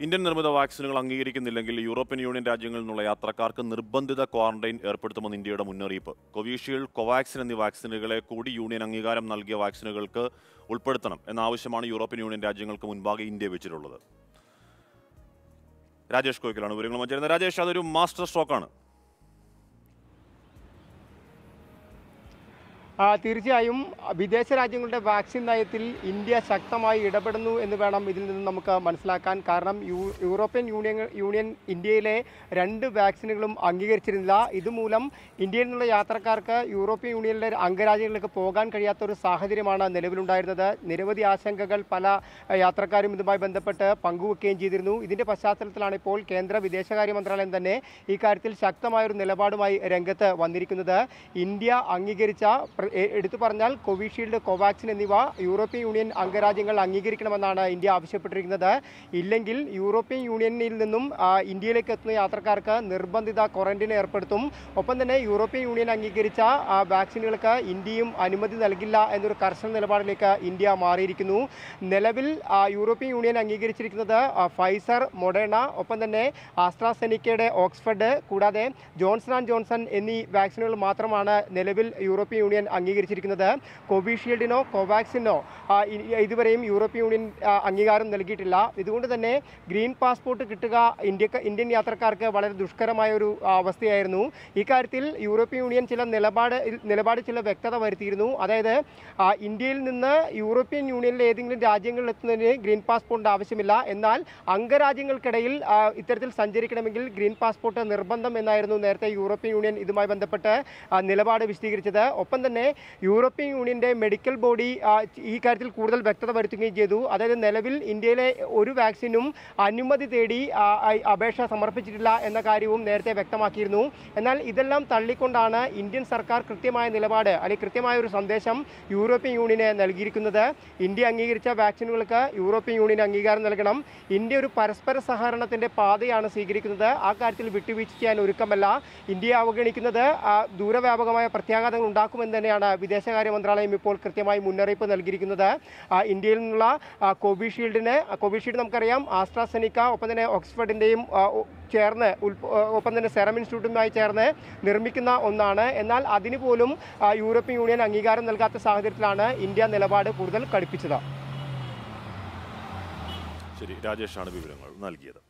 Indian നിർമ്മിത വാക്സിനുകൾ അംഗീകരിക്കുന്നില്ലെങ്കിൽ European union രാജ്യങ്ങളിൽ നിന്നുള്ള യാത്രക്കാർക്ക് നിർബന്ധിത ക്വാറന്റൈൻ ഏർപ്പെടുത്തുമെന്ന് ഇന്ത്യയുടെ മുന്നറിയിപ്പ്. കോവിഷീൽഡ് കോവാക്സിൻ എന്നീ വാക്സിനുകളെ കൂടി യൂണിയൻ അംഗീകാരം നൽകിയ വാക്സിനുകൾക്ക് ഉൾപ്പെടുത്തണം എന്ന ആവശ്യമാണ് യൂറോപ്യൻ യൂണിയൻ രാജ്യങ്ങൾക്ക് മുൻപാകെ ഇന്ത്യ വെച്ചിട്ടുള്ളത്. രാജേഷ് കോയിക്കലാണ് വിവരങ്ങൾ രാജേഷ് അതൊരു മാസ്റ്റർ സ്ട്രോക്കാണ്. തീർച്ചയായും വിദേശ രാജ്യങ്ങളുടെ വാക്സിൻ നയത്തിൽ ഇന്ത്യ ശക്തമായി ഇടപെടുന്നു എന്ന് വേണം ഇതിൽ നിന്ന് നമുക്ക് മനസ്സിലാക്കാൻ. കാരണം യൂറോപ്യൻ യൂണിയൻ യൂണിയൻ ഇന്ത്യയിലെ രണ്ട് വാക്സിനുകളും അംഗീകരിച്ചിരുന്നില്ല. ഇതുമൂലം ഇന്ത്യയിൽ നിന്നുള്ള യാത്രക്കാർക്ക് യൂറോപ്യൻ യൂണിയനിലെ അംഗരാജ്യങ്ങളിലേക്ക് പോകാൻ കഴിയാത്ത ഒരു സാഹചര്യമാണ് നിലവിലുണ്ടായിരുന്നത്. നിരവധി ആശങ്കകൾ പല യാത്രക്കാരും ഇതുമായി ബന്ധപ്പെട്ട് പങ്കുവെക്കുകയും ചെയ്തിരുന്നു. ഇതിന്റെ പശ്ചാത്തലത്തിലാണ് ഇപ്പോൾ കേന്ദ്ര വിദേശകാര്യ മന്ത്രാലയം തന്നെ ഇക്കാര്യത്തിൽ ശക്തമായൊരു നിലപാടുമായി രംഗത്ത് വന്നിരിക്കുന്നത്. ഇന്ത്യ അംഗീകരിച്ച എടുത്തു പറഞ്ഞാൽ കോവിഷീൽഡ് കോവാക്സിൻ എന്നിവ യൂറോപ്യൻ യൂണിയൻ അംഗരാജ്യങ്ങൾ അംഗീകരിക്കണമെന്നാണ് ഇന്ത്യ ആവശ്യപ്പെട്ടിരിക്കുന്നത്. ഇല്ലെങ്കിൽ യൂറോപ്യൻ യൂണിയനിൽ നിന്നും ഇന്ത്യയിലേക്ക് എത്തുന്ന യാത്രക്കാർക്ക് നിർബന്ധിത ക്വാറന്റൈൻ ഏർപ്പെടുത്തും. ഒപ്പം തന്നെ യൂറോപ്യൻ യൂണിയൻ അംഗീകരിച്ച വാക്സിനുകൾക്ക് ഇന്ത്യയും അനുമതി നൽകില്ല എന്നൊരു കർശന നിലപാടിലേക്ക് ഇന്ത്യ മാറിയിരിക്കുന്നു. നിലവിൽ യൂറോപ്യൻ യൂണിയൻ അംഗീകരിച്ചിരിക്കുന്നത് ഫൈസർ മൊഡേണ ഒപ്പം തന്നെ ആസ്ട്രാസെനിക്കയുടെ ഓക്സ്ഫർഡ് കൂടാതെ ജോൺസൺ ആൻഡ് ജോൺസൺ എന്നീ വാക്സിനുകൾ മാത്രമാണ് നിലവിൽ യൂറോപ്യൻ യൂണിയൻ അംഗീകരിച്ചിരിക്കുന്നത്. കോവിഷീൽഡിനോ കോവാക്സിനോ ഇതുവരെയും യൂറോപ്യൻ യൂണിയൻ അംഗീകാരം നൽകിയിട്ടില്ല. ഇതുകൊണ്ട് തന്നെ ഗ്രീൻ പാസ്പോർട്ട് കിട്ടുക ഇന്ത്യയ്ക്ക് ഇന്ത്യൻ യാത്രക്കാർക്ക് വളരെ ദുഷ്കരമായ ഒരു അവസ്ഥയായിരുന്നു. ഇക്കാര്യത്തിൽ യൂറോപ്യൻ യൂണിയൻ ചില നിലപാട് നിലപാട് ചില വ്യക്തത വരുത്തിയിരുന്നു. അതായത് ഇന്ത്യയിൽ നിന്ന് യൂറോപ്യൻ യൂണിയനിലെ ഏതെങ്കിലും രാജ്യങ്ങളിൽ എത്തുന്നതിന് ഗ്രീൻ പാസ്പോർട്ട് ആവശ്യമില്ല. എന്നാൽ അംഗരാജ്യങ്ങൾക്കിടയിൽ ഇത്തരത്തിൽ സഞ്ചരിക്കണമെങ്കിൽ ഗ്രീൻ പാസ്പോർട്ട് നിർബന്ധം എന്നായിരുന്നു നേരത്തെ യൂറോപ്യൻ യൂണിയൻ ഇതുമായി ബന്ധപ്പെട്ട് നിലപാട് വിശദീകരിച്ചത്. ഒപ്പം തന്നെ യൂറോപ്യൻ യൂണിയന്റെ മെഡിക്കൽ ബോഡി ഈ കാര്യത്തിൽ കൂടുതൽ വ്യക്തത വരുത്തുകയും ചെയ്തു. അതായത് നിലവിൽ ഇന്ത്യയിലെ ഒരു വാക്സിനും അനുമതി തേടി അപേക്ഷ സമർപ്പിച്ചിട്ടില്ല എന്ന കാര്യവും നേരത്തെ വ്യക്തമാക്കിയിരുന്നു. എന്നാൽ ഇതെല്ലാം തള്ളിക്കൊണ്ടാണ് ഇന്ത്യൻ സർക്കാർ കൃത്യമായ നിലപാട് അല്ലെങ്കിൽ കൃത്യമായ ഒരു സന്ദേശം യൂറോപ്യൻ യൂണിയന് നൽകിയിരിക്കുന്നത്. ഇന്ത്യ അംഗീകരിച്ച വാക്സിനുകൾക്ക് യൂറോപ്യൻ യൂണിയൻ അംഗീകാരം നൽകണം. ഇന്ത്യ ഒരു പരസ്പര സഹകരണത്തിന്റെ പാതയാണ് സ്വീകരിക്കുന്നത്. ആ കാര്യത്തിൽ വിട്ടുവീഴ്ച ചെയ്യാൻ ഒരുക്കമല്ല. ഇന്ത്യ അവഗണിക്കുന്നത് ദൂരവ്യാപകമായ പ്രത്യാഘാതങ്ങൾ ഉണ്ടാക്കുമെന്ന് തന്നെയാണ് വിദേശകാര്യ മന്ത്രാലയം ഇപ്പോൾ കൃത്യമായി മുന്നറിയിപ്പ് നൽകിയിരിക്കുന്നത്. ഇന്ത്യയിൽ നിന്നുള്ള കോവിഷീൽഡിന് കോവിഷീൽഡ് നമുക്കറിയാം. ആസ്ട്രാസെനിക്ക ഒപ്പം തന്നെ ഓക്സ്ഫോർഡിന്റെയും ചേർന്ന് ഒപ്പം തന്നെ സെറം ഇൻസ്റ്റിറ്റ്യൂട്ടുമായി ചേർന്ന് നിർമ്മിക്കുന്ന ഒന്നാണ്. എന്നാൽ അതിന് പോലും യൂറോപ്യൻ യൂണിയൻ അംഗീകാരം നൽകാത്ത സാഹചര്യത്തിലാണ് ഇന്ത്യ നിലപാട് കൂടുതൽ കടുപ്പിച്ചത്. ശരി രാജേഷാണ് വിവരങ്ങൾ നൽകിയത്.